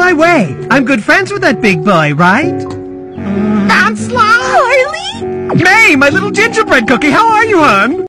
my way. I'm good friends with that big boy, right? That's Harley? May, my little gingerbread cookie, how are you, hon?